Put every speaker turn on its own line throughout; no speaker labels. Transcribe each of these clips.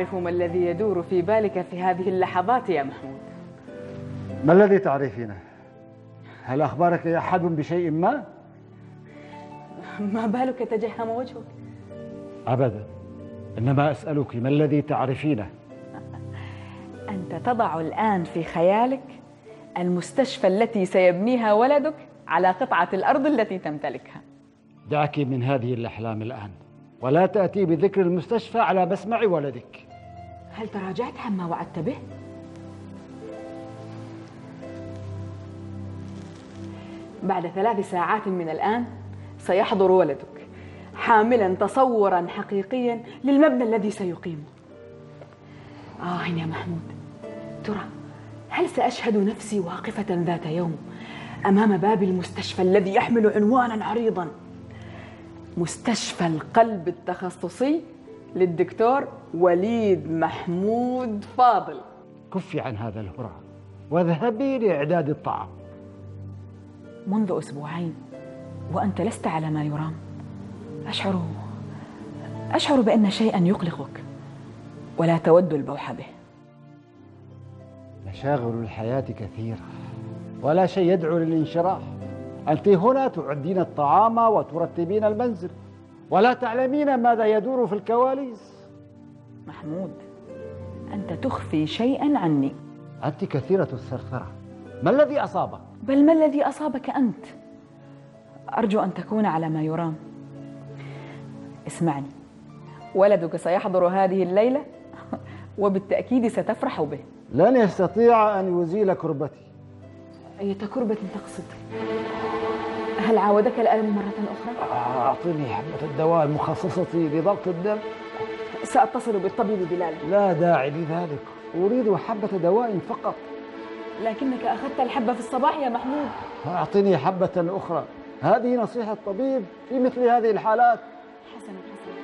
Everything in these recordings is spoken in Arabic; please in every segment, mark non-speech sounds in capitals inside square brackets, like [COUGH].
أعرف ما الذي يدور في بالك في هذه اللحظات يا محمود
ما الذي تعرفينه؟ هل أخبرك أحد بشيء ما؟
ما بالك تجهم وجهك؟
أبدا إنما أسألك ما الذي تعرفينه؟
أنت تضع الآن في خيالك المستشفى التي سيبنيها ولدك على قطعة الأرض التي تمتلكها
دعك من هذه الأحلام الآن ولا تأتي بذكر المستشفى على مسمع ولدك
هل تراجعت عما وعدت به؟ بعد ثلاث ساعات من الآن سيحضر ولدك حاملا تصورا حقيقيا للمبنى الذي سيقيمه آه يا محمود ترى هل سأشهد نفسي واقفة ذات يوم أمام باب المستشفى الذي يحمل عنوانا عريضا مستشفى القلب التخصصي للدكتور وليد محمود فاضل.
كفي عن هذا الهراء واذهبي لإعداد الطعام.
منذ أسبوعين وأنت لست على ما يرام. أشعر أشعر بأن شيئا يقلقك ولا تود البوح به.
مشاغل الحياة كثيرة ولا شيء يدعو للانشراح. أنت هنا تعدين الطعام وترتبين المنزل. ولا تعلمين ماذا يدور في الكواليس.
محمود أنت تخفي شيئا عني.
أنت كثيرة الثرثرة ما الذي أصابك؟
بل ما الذي أصابك أنت؟ أرجو أن تكون على ما يرام. اسمعني ولدك سيحضر هذه الليلة؟ [LAUGHS] وبالتأكيد ستفرح به.
لن يستطيع أن يزيل كربتي.
أية كربة تقصد؟ هل عاودك الألم مرة أخرى؟
أعطني حبة الدواء المخصصة لضغط الدم.
سأتصل بالطبيب بلال.
لا داعي لذلك. أريد حبة دواء فقط.
لكنك أخذت الحبة في الصباح يا محمود.
أعطني حبة أخرى. هذه نصيحة طبيب في مثل هذه الحالات.
حسنا حسنا.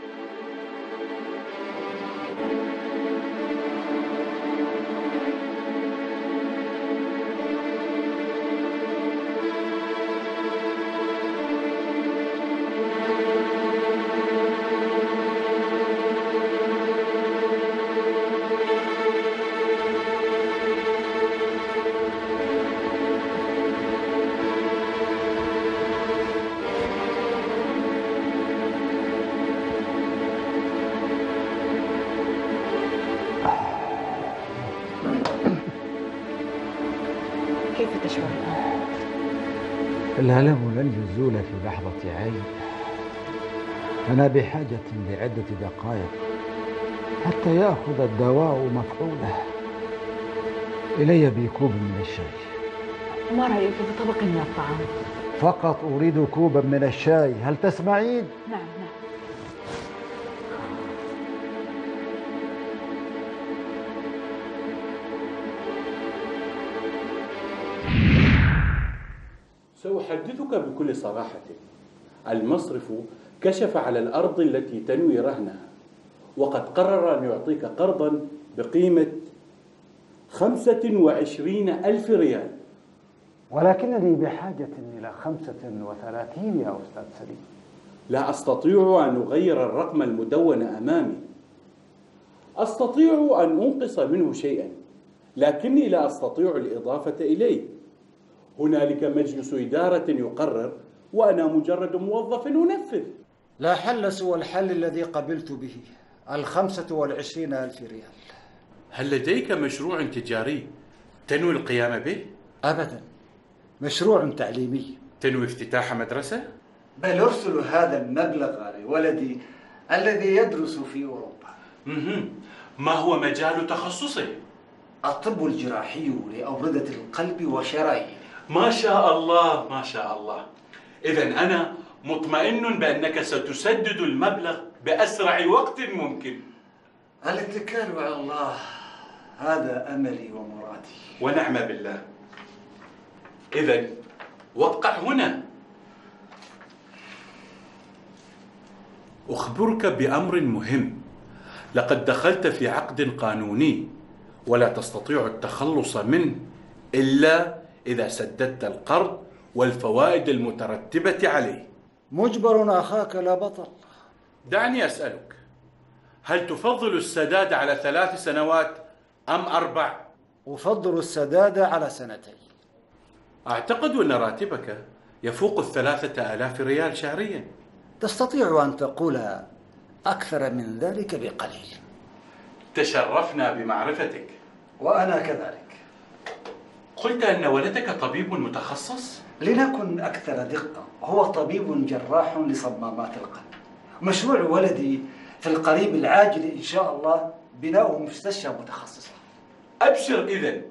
يزول في لحظة عين. أنا بحاجة لعدة دقائق حتى يأخذ الدواء مفعوله. إلي بكوب من الشاي.
ما رأيك بطبق من الطعام؟
فقط أريد كوبا من الشاي. هل تسمعين؟
نعم نعم.
سأحدثك بكل صراحة. المصرف كشف على الأرض التي تنوي رهنها وقد قرر أن يعطيك قرضا بقيمة خمسة وعشرين ألف ريال.
ولكنني بحاجة إلى خمسة وثلاثين يا أستاذ سليم.
لا أستطيع أن أغير الرقم المدون أمامي. أستطيع أن أنقص منه شيئا لكني لا أستطيع الإضافة إليه. هنالك مجلس إدارة يقرر وأنا مجرد موظف أنفذ
لا حل سوى الحل الذي قبلت به الخمسة والعشرين ألف ريال
هل لديك مشروع تجاري تنوي القيام به؟
أبدا مشروع تعليمي
تنوي افتتاح مدرسة؟
بل أرسل هذا المبلغ لولدي الذي يدرس في أوروبا
مهم. ما هو مجال تخصصه؟
الطب الجراحي لأوردة القلب وشرايينه
ما شاء الله ما شاء الله. إذا أنا مطمئن بأنك ستسدد المبلغ بأسرع وقت ممكن.
الاتكال على الله. هذا أملي ومرادي.
ونعم بالله. إذا وقع هنا. أخبرك بأمر مهم. لقد دخلت في عقد قانوني ولا تستطيع التخلص منه إلا إذا سددت القرض والفوائد المترتبة عليه.
مجبر أخاك لا بطل.
دعني أسألك هل تفضل السداد على ثلاث سنوات أم أربع؟
أفضل السداد على سنتين.
أعتقد أن راتبك يفوق الثلاثة آلاف ريال شهريا.
تستطيع أن تقول أكثر من ذلك بقليل.
تشرفنا بمعرفتك.
وأنا كذلك.
قلت أن ولدك طبيب متخصص؟
لنكن أكثر دقة. هو طبيب جراح لصمامات القلب. مشروع ولدي في القريب العاجل إن شاء الله بناء مستشفى متخصصة.
أبشر إذن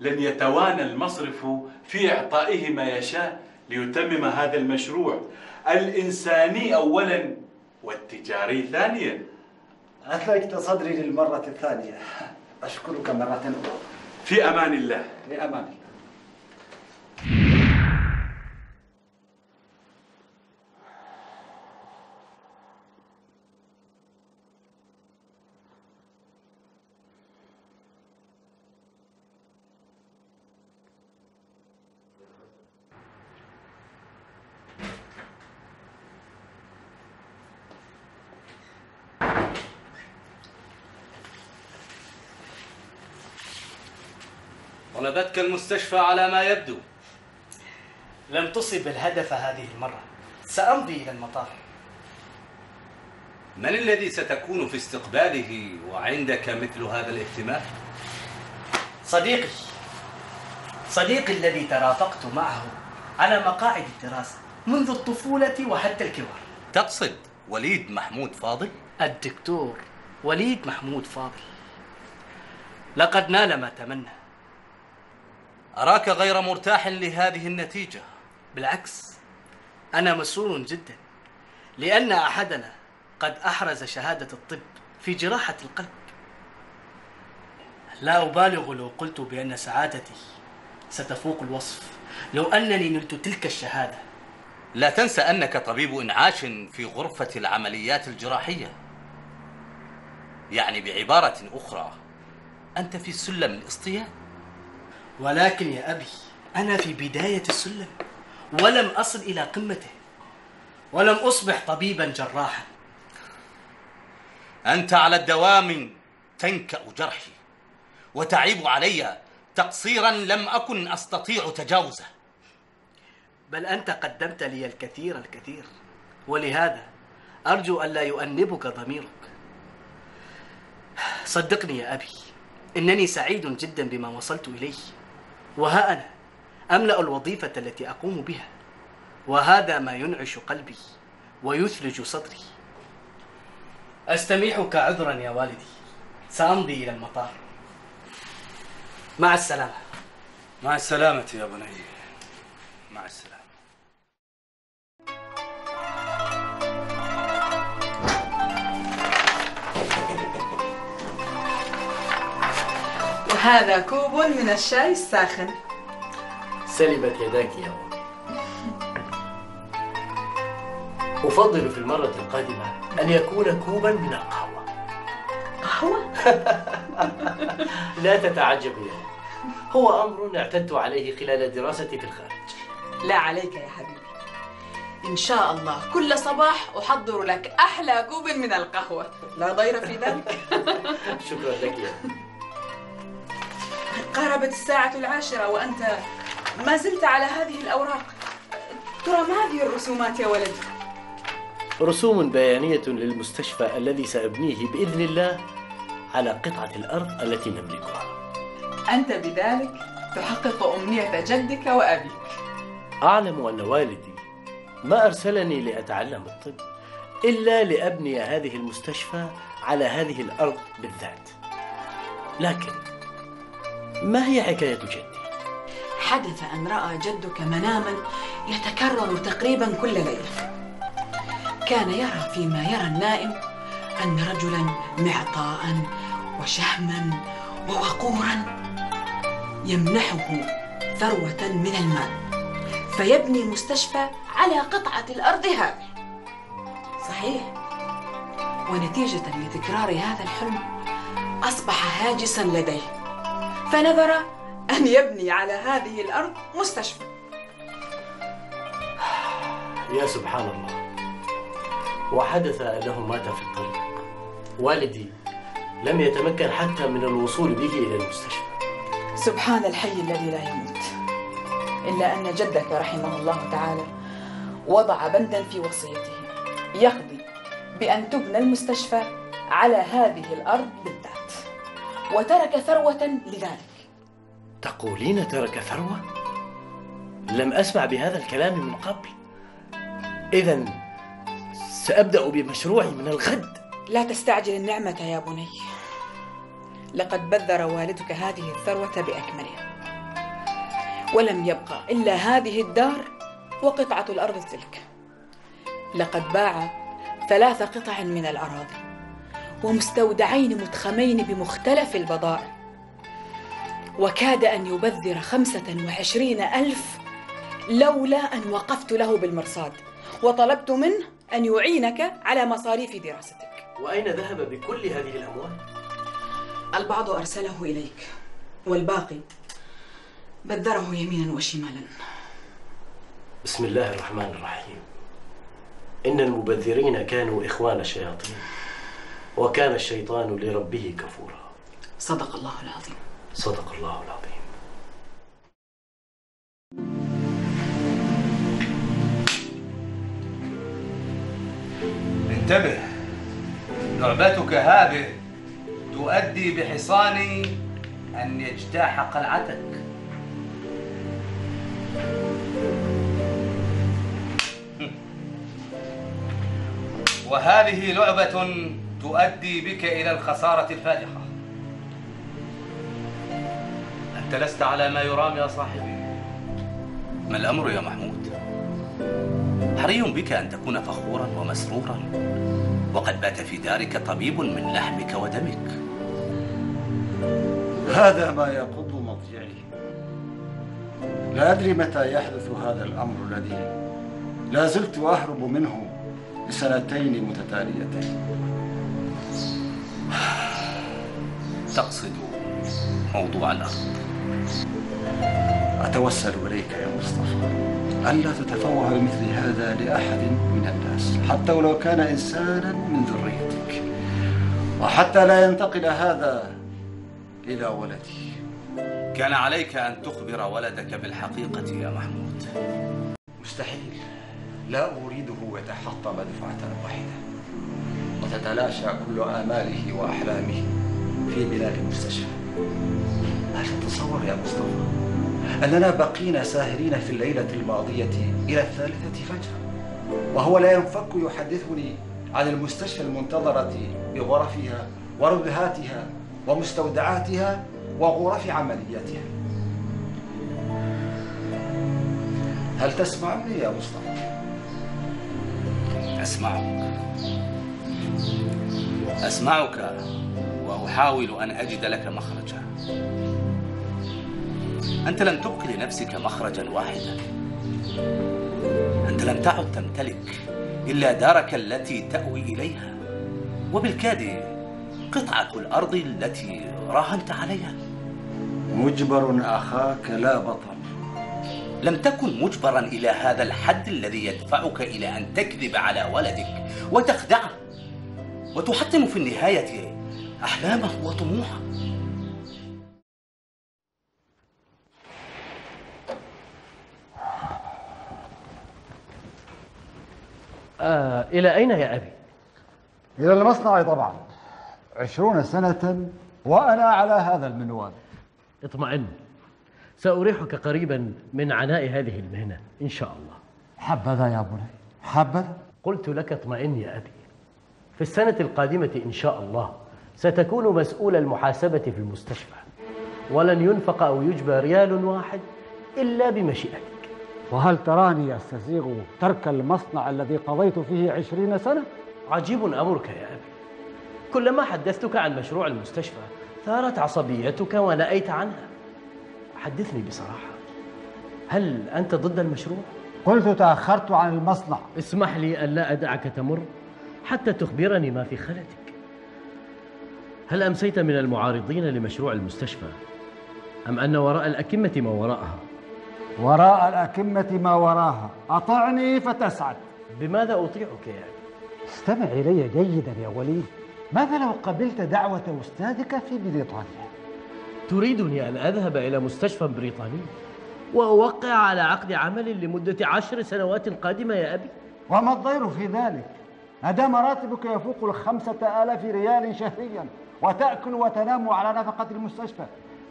لن يتوانى المصرف في إعطائه ما يشاء ليتمم هذا المشروع الإنساني أولا والتجاري ثانيا.
أثلجت صدري للمرة الثانية. أشكرك مرة أخرى.
في أمان الله.
لأمان الله
طلبتك المستشفى على ما يبدو.
لم تصب الهدف هذه المرة. سأمضي إلى المطار.
من الذي ستكون في استقباله وعندك مثل هذا الاهتمام؟
صديقي صديقي الذي ترافقت معه على مقاعد الدراسة منذ الطفولة وحتى الكبر
تقصد وليد محمود فاضل؟
الدكتور وليد محمود فاضل. لقد نال ما تمنى.
أراك غير مرتاح لهذه النتيجة.
بالعكس أنا مسرور جدا لأن أحدنا قد أحرز شهادة الطب في جراحة القلب. لا أبالغ لو قلت بأن سعادتي ستفوق الوصف. لو أنني نلت تلك الشهادة.
لا تنسى أنك طبيب إنعاش في غرفة العمليات الجراحية. يعني بعبارة أخرى أنت في سلم الاصطياد
ولكن يا أبي أنا في بداية السلم ولم أصل إلى قمته ولم أصبح طبيبا جراحا.
أنت على الدوام تنكأ جرحي وتعيب علي تقصيرا لم أكن أستطيع تجاوزه.
بل أنت قدمت لي الكثير الكثير ولهذا أرجو ألا يؤنبك ضميرك. صدقني يا أبي إنني سعيد جدا بما وصلت إليه. وها أنا أملأ الوظيفة التي أقوم بها وهذا ما ينعش قلبي ويثلج صدري. أستميحك عذرا يا والدي سأمضي إلى المطار. مع السلامة.
مع السلامة يا بني. مع السلامة.
وهذا كوب من الشاي الساخن.
سلبت يداك يا أمي أفضل في المرة القادمة أن يكون كوبا من القهوة.
قهوة؟ [LAUGHS]
لا تتعجب يا هو أمر اعتدت عليه خلال دراستي في الخارج.
لا عليك يا حبيبي. إن شاء الله كل صباح أحضر لك أحلى كوب من القهوة. لا ضير في ذلك. [LAUGHS]
شكرا لك يا.
قاربت الساعة العاشرة وأنت ما زلت على هذه الأوراق. ترى ما هذه الرسومات يا ولدي؟
رسوم بيانية للمستشفى الذي سأبنيه بإذن الله على قطعة الأرض التي نملكها.
أنت بذلك تحقق أمنية جدك وأبيك.
أعلم أن والدي ما أرسلني لأتعلم الطب إلا لأبني هذه المستشفى على هذه الأرض بالذات. لكن ما هي حكاية جدي؟
حدث أن رأى جدك مناما يتكرر تقريبا كل ليلة. كان يرى فيما يرى النائم أن رجلا معطاء وشهما ووقورا يمنحه ثروة من المال فيبني مستشفى على قطعة الأرض هذه. صحيح. ونتيجة لتكرار هذا الحلم أصبح هاجسا لديه. فنذر أن يبني على هذه الأرض مستشفى.
يا سبحان الله. وحدث أنه مات في الطريق والدي لم يتمكن حتى من الوصول بك إلى المستشفى.
سبحان الحي الذي لا يموت. إلا أن جدك رحمه الله تعالى وضع بندا في وصيته يقضي بأن تبنى المستشفى على هذه الأرض بالذات. وترك ثروة لذلك
تقولين ترك ثروة؟ لم أسمع بهذا الكلام من قبل. إذا سأبدأ بمشروعي من الغد.
لا تستعجل النعمة يا بني. لقد بذر والدك هذه الثروة بأكملها. ولم يبقى إلا هذه الدار وقطعة الأرض تلك. لقد باع ثلاث قطع من الأراضي. ومستودعين متخمين بمختلف البضائع. وكاد أن يبذر خمسة وعشرين ألف لولا أن وقفت له بالمرصاد وطلبت منه أن يعينك على مصاريف دراستك.
وأين ذهب بكل هذه الأموال؟
البعض أرسله إليك والباقي بذره يمينا وشمالا.
بسم الله الرحمن الرحيم. إن المبذرين كانوا إخوان الشياطين. وكان الشيطان لربه كفورا.
صدق الله العظيم.
صدق الله العظيم.
انتبه. لعبتك هذه تؤدي بحصاني أن يجتاح قلعتك. [LAUGHS] وهذه لعبة تؤدي بك إلى الخسارة الفادحة أنت لست على ما يرام يا صاحبي. ما الأمر يا محمود؟ حري بك أن تكون فخورا ومسرورا وقد بات في دارك طبيب من لحمك ودمك.
هذا ما يقض مضجعي. لا أدري متى يحدث هذا الأمر الذي لا زلت أهرب منه لسنتين متتاليتين.
تقصد موضوع الأرض؟
أتوسل إليك يا مصطفى ألا تتفوه بمثل هذا لأحد من الناس حتى ولو كان إنسانا من ذريتك وحتى لا ينتقل هذا إلى ولدي
كان عليك أن تخبر ولدك بالحقيقة يا محمود.
مستحيل. لا أريده يتحطم دفعة واحدة وتتلاشى كل آماله وأحلامه. في بناء المستشفى. هل تتصور يا مصطفى أننا بقينا ساهرين في الليلة الماضية إلى الثالثة فجرا وهو لا ينفك يحدثني عن المستشفى المنتظرة بغرفها وربهاتها ومستودعاتها وغرف عملياتها هل تسمعني يا مصطفى؟
أسمعك. أسمعك. وأحاول أن أجد لك مخرجا. أنت لم تبق لنفسك مخرجا واحدا. أنت لم تعد تمتلك إلا دارك التي تأوي إليها. وبالكاد قطعة الأرض التي راهنت عليها.
مجبر أخاك لا بطل.
لم تكن مجبرا إلى هذا الحد الذي يدفعك إلى أن تكذب على ولدك وتخدعه. وتحطم في النهاية أحلامه وطموحه
آه إلى أين يا أبي؟
إلى المصنع طبعا. عشرون سنة وأنا على هذا المنوال.
اطمئن. سأريحك قريبا من عناء هذه المهنة إن شاء الله.
حبذا يا بني حبذا.
قلت لك اطمئن يا أبي. في السنة القادمة إن شاء الله ستكون مسؤول المحاسبة في المستشفى ولن ينفق أو يجبى ريال واحد إلا بمشيئتك.
وهل تراني أستسيغ ترك المصنع الذي قضيت فيه عشرين سنة؟
عجيب أمرك يا أبي. كلما حدثتك عن مشروع المستشفى ثارت عصبيتك ونأيت عنها. حدثني بصراحة. هل أنت ضد المشروع؟
قلت تأخرت عن المصنع.
اسمح لي ألا أدعك تمر حتى تخبرني ما في خلتك هل أمسيت من المعارضين لمشروع المستشفى؟ أم أن وراء الأكمة ما وراءها؟
وراء الأكمة ما وراها. أطعني فتسعد.
بماذا أطيعك يا أبي
استمع إلي جيدا يا وليد ماذا لو قبلت دعوة أستاذك في بريطانيا؟
تريدني أن أذهب إلى مستشفى بريطاني وأوقع على عقد عمل لمدة عشر سنوات قادمة يا أبي؟
وما الضير في ذلك؟ ما دام راتبك يفوق الخمسة آلاف ريال شهريا. وتأكل وتنام على نفقة المستشفى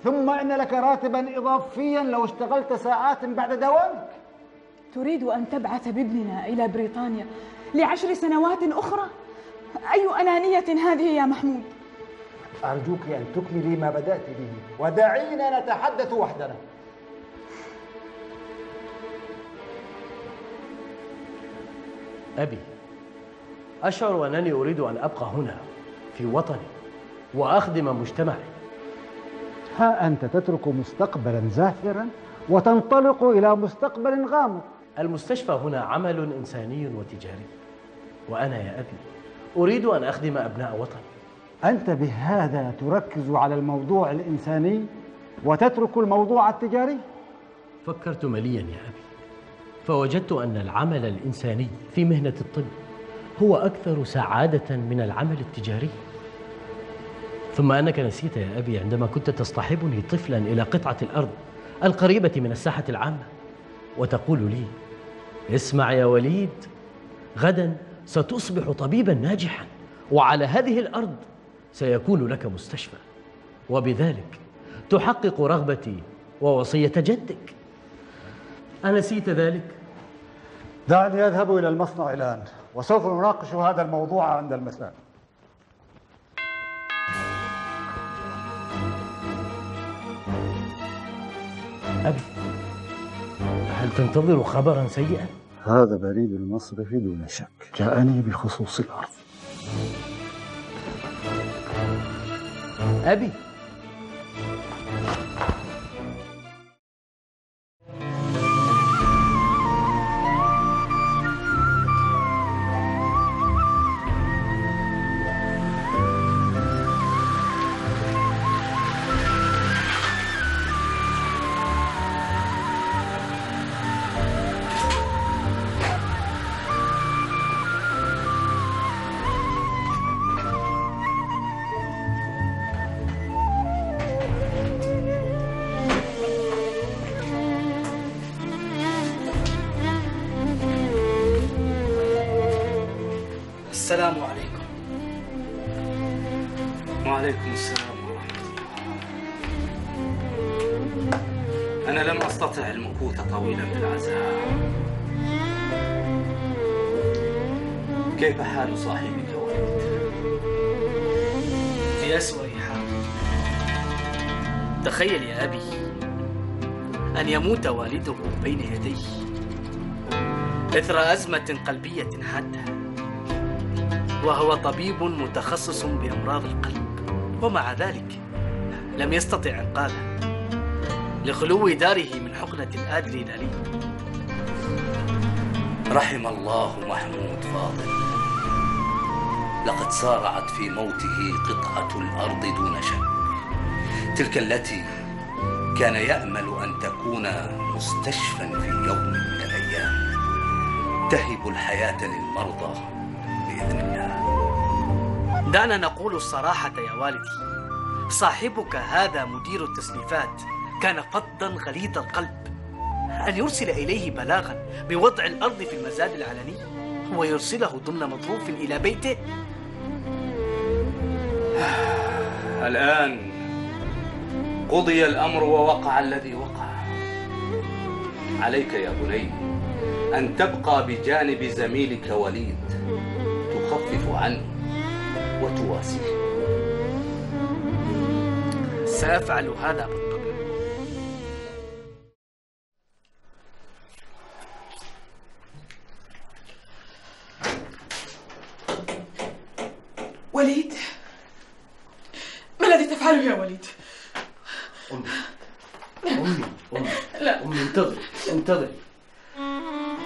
ثم إن لك راتبا إضافيا لو اشتغلت ساعات بعد دوامك
تريد أن تبعث بابننا إلى بريطانيا لعشر سنوات أخرى؟ أي أنانية هذه يا محمود؟
أرجوك أن تكملي ما بدأت به ودعينا نتحدث وحدنا
أبي أشعر أنني أريد أن أبقى هنا في وطني وأخدم مجتمعي.
ها أنت تترك مستقبلا زاهرا وتنطلق إلى مستقبل غامض.
المستشفى هنا عمل إنساني وتجاري. وأنا يا أبي أريد أن أخدم أبناء وطني.
أنت بهذا تركز على الموضوع الإنساني وتترك الموضوع التجاري؟
فكرت مليا يا أبي. فوجدت أن العمل الإنساني في مهنة الطب هو أكثر سعادة من العمل التجاري. ثم أنك نسيت يا أبي عندما كنت تصطحبني طفلا إلى قطعة الأرض القريبة من الساحة العامة وتقول لي اسمع يا وليد غدا ستصبح طبيبا ناجحا وعلى هذه الأرض سيكون لك مستشفى وبذلك تحقق رغبتي ووصية جدك أنسيت ذلك؟
دعني أذهب إلى المصنع الآن وسوف نناقش هذا الموضوع عند المساء
أبي هل تنتظر خبرا سيئا؟
هذا بريد المصرف دون شك جاءني بخصوص الأرض
أبي
أنا لم أستطع المكوث طويلا بالعزاء كيف حال صاحبك وليد؟
في أسوأ حال. تخيل يا أبي أن يموت والده بين يديه إثر أزمة قلبية حادة وهو طبيب متخصص بأمراض القلب ومع ذلك لم يستطع إنقاذه. لخلو داره من حقنة الآدرينالين.
رحم الله محمود فاضل. لقد سارعت في موته قطعة الأرض دون شك. تلك التي كان يأمل أن تكون مستشفى في يوم من الأيام. تهب الحياة للمرضى بإذن الله.
دعنا نقول الصراحة يا والدي صاحبك هذا مدير التصنيفات كان فظا غليظ القلب. أن يرسل إليه بلاغا بوضع الأرض في المزاد العلني ويرسله ضمن مظروف إلى بيته.
الآن قضي الأمر ووقع الذي وقع. عليك يا بني أن تبقى بجانب زميلك وليد تخفف عنه وتواسيه.
سأفعل هذا. بالطبع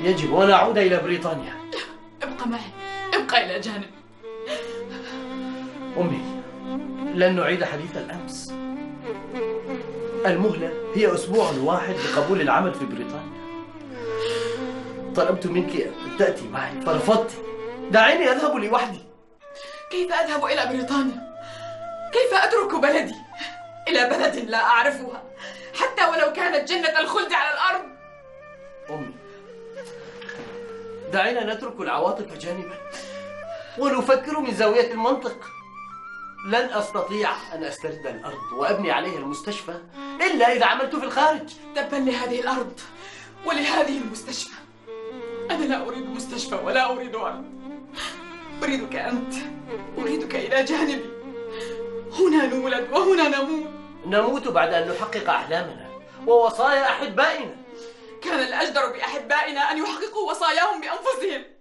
يجب أن أعود إلى بريطانيا.
ابقى معي. ابقى إلى جانب.
أمي لن نعيد حديث الأمس. المهلة هي أسبوع واحد لقبول العمل في بريطانيا. طلبت منك أن تأتي معي. فرفضت. دعيني أذهب لوحدي.
كيف أذهب إلى بريطانيا؟ كيف أترك بلدي؟ إلى بلد لا أعرفها. حتى ولو كانت جنة الخلد على الأرض.
أمي دعينا نترك العواطف جانبا ونفكر من زاوية المنطق. لن أستطيع أن أسترد الأرض وأبني عليها المستشفى إلا إذا عملت في الخارج.
تبا لهذه الأرض ولهذه المستشفى. أنا لا أريد مستشفى ولا أريد أرض. أريدك أنت. أريدك إلى جانبي. هنا نولد وهنا نموت.
نموت بعد أن نحقق أحلامنا ووصايا أحبائنا.
كان الأجدر بأحبائنا أن يحققوا وصاياهم بأنفسهم.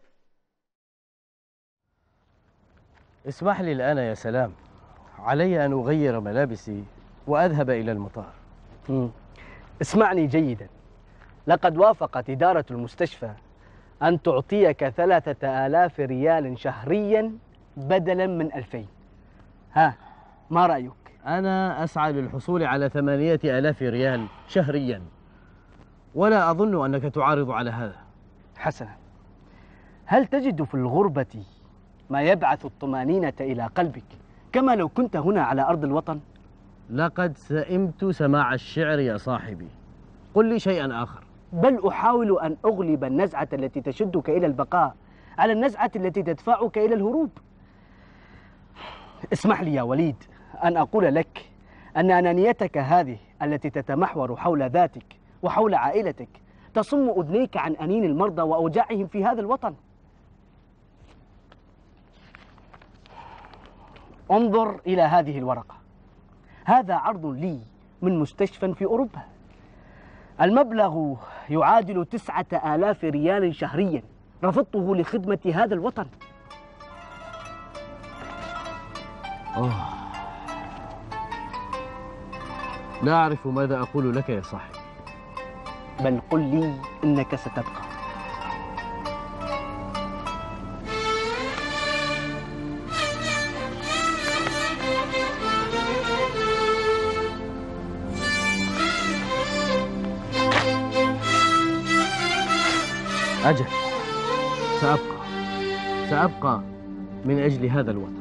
اسمح لي الآن يا سلام. علي أن أغير ملابسي وأذهب إلى المطار.
مم. اسمعني جيدا. لقد وافقت إدارة المستشفى أن تعطيك ثلاثة آلاف ريال شهريا بدلا من ألفين. ها ما رأيك؟
أنا أسعى للحصول على ثمانية آلاف ريال شهريا. ولا أظن أنك تعارض على هذا.
حسنا. هل تجد في الغربة ما يبعث الطمأنينة إلى قلبك كما لو كنت هنا على أرض الوطن؟
لقد سئمت سماع الشعر يا صاحبي. قل لي شيئا آخر.
بل أحاول أن أغلب النزعة التي تشدك إلى البقاء على النزعة التي تدفعك إلى الهروب. اسمح لي يا وليد أن أقول لك أن أنانيتك هذه التي تتمحور حول ذاتك وحول عائلتك تصم أذنيك عن أنين المرضى وأوجاعهم في هذا الوطن. انظر إلى هذه الورقة. هذا عرض لي من مستشفى في أوروبا. المبلغ يعادل تسعة آلاف ريال شهريا رفضته لخدمة هذا الوطن.
أوه. لا أعرف ماذا أقول لك يا صاحبي.
بل قل لي إنك ستبقى.
أجل سأبقى. سأبقى من أجل هذا الوطن.